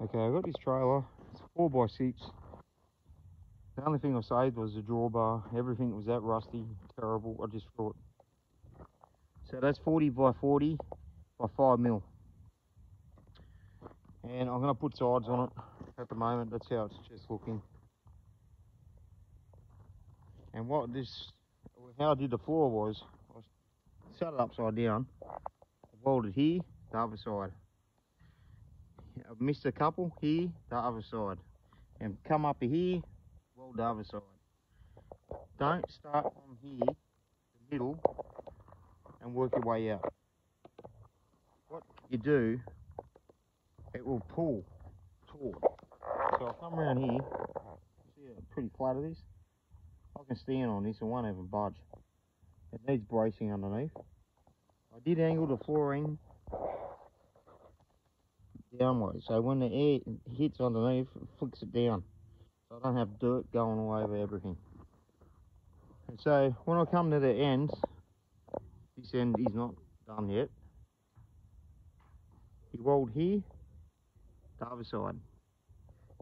Okay, I've got this trailer. It's four by six. The only thing I saved was the drawbar. Everything was that rusty, terrible. I just thought. So that's 40 by 40 by 5 mil. And I'm going to put sides on it at the moment. That's how it's just looking. And what this, how I did the floor was, I set it upside down, welded here, the other side. I've missed a couple here, the other side. And come up here, weld the other side. Don't start from here, the middle, and work your way out. What you do, it will pull taut. So I'll come around here, see how pretty flat it is? I can stand on this and won't even budge. It needs bracing underneath. I did angle the flooring downwards, so when the air hits underneath, it flicks it down. So I don't have dirt going all over everything. And so when I come to the end, this end is not done yet. You weld here, the other side,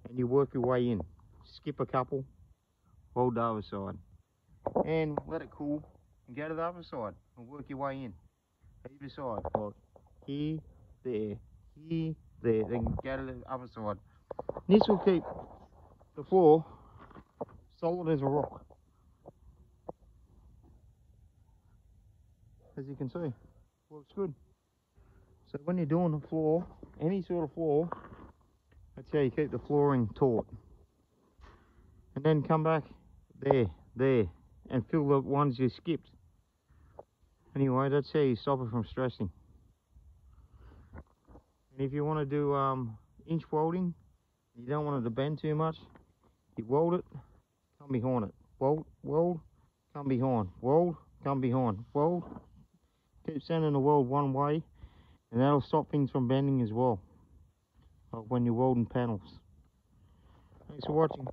and you work your way in. Skip a couple, hold the other side, and let it cool, and go to the other side, and work your way in. Either side, like here, there, here, there, oh. then go to the other side. And this will keep the floor solid as a rock. As you can see, works good. So when you're doing the floor, any sort of floor, that's how you keep the flooring taut. And then come back there, there, and fill the ones you skipped. Anyway, that's how you stop it from stressing. If you want to do um, inch welding, you don't want it to bend too much, you weld it, come behind it. Weld, weld, come behind. Weld, come behind. Weld, keep sending the weld one way, and that'll stop things from bending as well, like when you're welding panels. Thanks for watching.